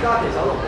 各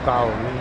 carro. Né?